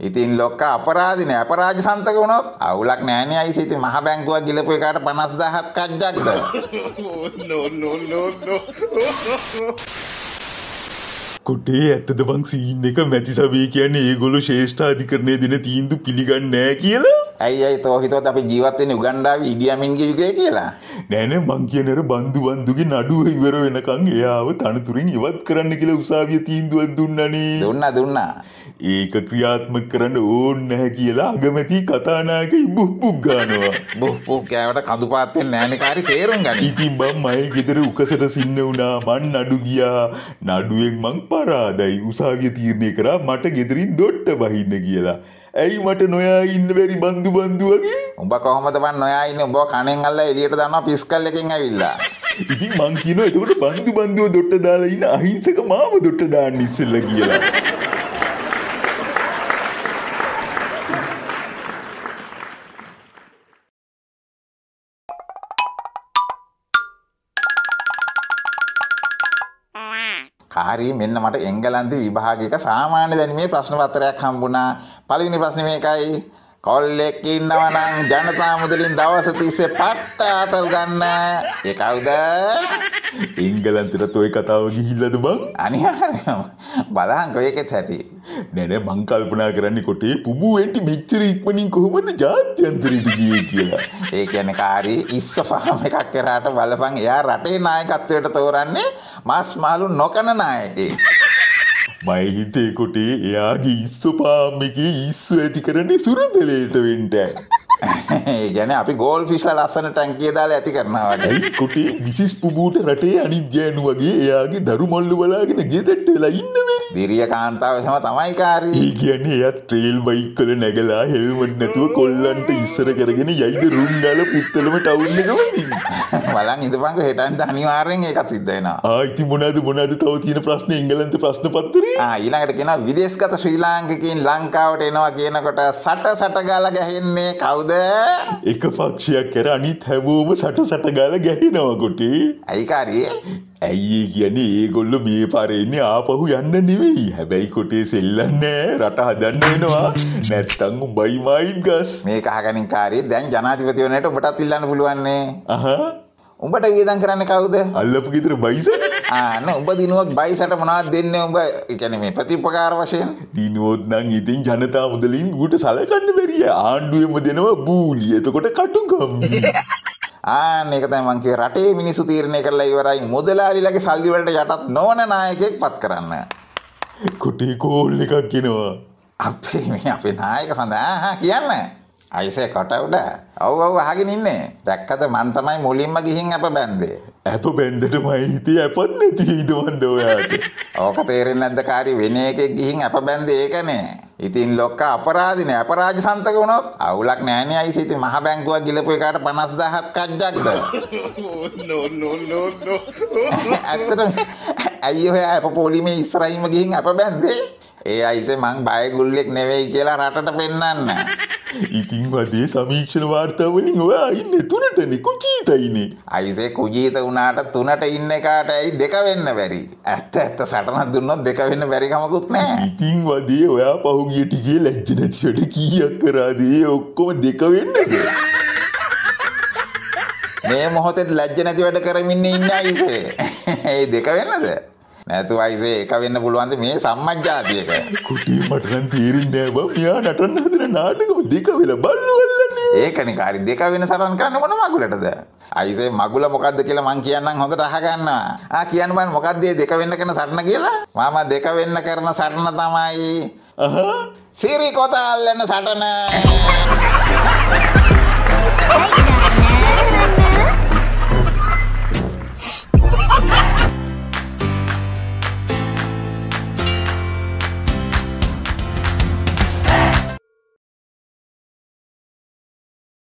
ඉතින් ලොක්ක අපරාධිනේ අපරාජ සන්තක වුණොත් අවුලක් නෑනේ අයිස ඉතින් මහ බැංකුවක් ගිලපු එකාට 50000ක් කජ්ජක්ද කොටේ ඇත්තද බං සීන් එක මැති සබේ කියන්නේ ඒගොල්ලෝ ශේෂ්ඨාධිකරණය දෙන තීන්දුව පිළිගන්නේ නැහැ කියලා? ඇයි තෝ හිතුවත් අපි ජීවත් වෙන්නේ උගන්ඩාවේ ඉඩියමින්ගේ යුගයේ කියලා? නෑ නෑ මං කියන අර බන්දු බන්දුගේ නඩුව ඉවර වෙනකන් එයාව තනතුරෙන් ඉවත් කරන්න කියලා උසාවිය තීන්දුවක් දුන්නනේ. දුන්නා දුන්නා. ඒක ක්‍රියාත්මක කරන්න ඕන් නැහැ කියලා අගමැති කතානායක බුක් ගානවා. බුහ් බුහ් කෑවට කඳු පාත් වෙන්නේ නෑනේ කාරි තේරුම් ගනි. ඉතින් බං මයි ගෙදර උකසට සින්න වුණා මං නඩු ගියා. නඩුවෙන් මං පරාදයි උසාවිය තීරණය කරා මට ගෙදරින් දොට්ට බහින්න කියලා. ඇයි මට නොයා ඉන්න බැරි බන්දු බන්දු වගේ උඹ කොහොමද බන් නොයා ඉන්නේ උඹ කණෙන් අල්ලලා එළියට දානවා පිස්කල් එකෙන් ඇවිල්ලා ඉතින් මං කියනවා එතකොට බන්දු බන්දුව දොට්ට දාලා ඉන්න අහිංසක මාව දොට්ට දාන්න ඉස්සෙල්ලා කියලා කාරී මෙන්න මට එංගලන්ත විභාගයක සාමාන්‍ය දැනුමේ ප්‍රශ්න පත්‍රයක් හම්බුණා. පළවෙනි ප්‍රශ්නේ මේකයි. කොල්ලෙක් ඉන්නවා නම් ජනතා මුදලින් දවස් 30 පට්ට ආතල් ගන්න. ඒ කවුද? එංගලන්තෙට ඔය කතාව ගිහිල්ලද බං අනිවාර්යයෙන්ම බලහන්කෝ ඒකෙත් හැටි. නෑ නෑ මං කල්පනා කරන්නේ කොටේ පුබුවෙන්ටි මෙච්චර ඉක්මනින් කොහොමද ජාත්‍යන්තරයට ගියේ කියලා ඒ කියන්නේ කාරී ඉස්සෆාම් එකක් කරාට බලපන් එයා රටේ නායකත්වයට තෝරන්නේ මස් මාළු නොකන නායකයෙක්. මයි හිතේ කොටේ එයාගේ ඉස්සු පාම් එකේ ඉස්සු ඇති කරන්නේ සුරදලයට වෙන්ටයි කියන්නේ අපි ගෝල් ෆිෂ්ලා ලස්සන ටැංකිය දාලා ඇති කරනවා වගේ. ඇයි කොටේ මිසිස් පුබූට රටේ අනිත් ගෑනු වගේ එයාගේ දරු මල්ලු බලාගෙන ගෙදරට වෙලා ඉන්න බැරි දිරිය කාන්තාව එහෙම තමයි කාරී. ඒ කියන්නේ එයා ට්‍රේල් බයික් වල නැගලා හෙල්මට් නැතුව කොල්ලන්ට ඉස්සර කරගෙන යයිද රුම් ගාලා පුත්තලම ටවුන් එක වදින්න. බලන් ඉඳපන්කෝ හෙටන්ට අනිවාර්යෙන් ඒක සිද්ධ වෙනවා. ආ ඉතින් මොනවද මොනවද තව තියෙන ප්‍රශ්න එංගලන්ත ප්‍රශ්න පත්තරේ? ඊළඟට කියනවා විදේශගත ශ්‍රී ලාංකිකයින් ලංකාවට එනවා කියනකොට සට සට ගාලා ගැහෙන්නේ කවුද? එක පක්ෂයක් කර අනිත් හැමෝම සට සට ගාලා ගැහෙනවා කොටේ. ඇයි කියන්නේ ඒගොල්ලෝ මේ පාරේ ඉන්නේ ආපහු යන්න නෙවෙයි. හැබැයි කොටේ සෙල්ලන්නේ රට හදන්න වෙනවා. නැත්තම් උඹයි මායිත් ගස්. මේක අහගනින් කාරී දැන් ජනාධිපති වෙනට උඹටත් ඉල්ලන්න පුළුවන් නේ. අහා උඹට වියදම් කරන්නේ කවුද? අල්ලපු ගෙදර බයිස ආ නෝ උඹ දිනුවක් බයිසට මොනවද දෙන්නේ උඹ? කියන්නේ මේ ප්‍රතිපකාර වශයෙන්. දිනුවොත් නම් ඉතින් ජනතා මුදලින් ඌට සලකන්න බැරිය ආණ්ඩුවෙම දෙනවා බූලි එතකොට කටුකම් කියේ රටේ මිනිස්සු තීරණය කරලා ඉවරයි මුදලාලිලගේ සල්ලි වලට යටත් නොවන නායකයෙක් පත් කරන්න. කොටේ කෝල් එකක් කෙනවා අපේ මේ අපේ නායක සඳහා කියන්න. අයිසේ කොට උඩ. ඔව් ඔව් අහගෙන ඉන්නේ. දැක්කද මං තමයි මුලින්ම ගිහින් අප බැන්දේ. ඇප බැන්දට මයි හිතේ ඇපත් නැති වෙයිද මන්ද ඔයාට ඕක තේරෙන්නේ නැද්ද කාරි වෙන එකෙක් ගිහින් අප බැන්දේ ඒකනේ. ඉතින් ලොක්ක අපරාධිනේ අපරාජ සන්තක වුණොත් අවුලක් නෑනේ අයිසේ ඉතින් මහ බැංකුවක් ගිලපු එකාට 50000ක් කජ්ජක්ද? ඇත්තටම ඇයි ඔය අප පොලිමේ ඉස්සරහින්ම ගිහින් අප බැන්දේ? ඒ අයිසේ මං බය ගුල්ලෙක් නෙවෙයි කියලා රටට පෙන්නන්න. ඉතින් වදේ සමීක්ෂණ වාර්තාවලින් ඔයා ඉන්නේ තුනටනේ කුචීතයිනේ අයිසේ කුජීත වුණාට තුනට ඉන්න එකාට ඇයි දෙක වෙන්න බැරි. ඇත්ත ඇත්ත සටනක් දුන්නොත් දෙක වෙන්න බැරි කමකුත් නෑ. ඉතින් වදේ ඔයා පහුගිය ටිකේ ලැජ්ජ නැති වැඩ කීයක් කරාද ඔක්කොම දෙක වෙන්නද මේ මොහොතේ ලැජ්ජ නැති වැඩ කරමින් ඉන්නේ අයිසේ. ඒ දෙක වෙන්නද? නැතු අයිසේ එක වෙන්න පුළුවන්ද මේ සම්මජ්ජාතියක. කුටි මට නම් තේරෙන්නේ බං මෙයා නටන්න හදන නාටකම දෙක වෙලා බල්ලු වල්ලන්නේ ඒකනේ කාරි දෙක වෙන සටන් කරන්න මොන මගුලටද? අයිසේ මගුල මොකද්ද කියලා මං කියන්නම් හොඳට අහගන්න. ආ කියන්න බෑ මොකද්ද මේ දෙක වෙන්න කරන සටන කියලා? මම දෙක වෙන්න කරන සටන තමයි අහා සිරි කොත අල්ලන සටන.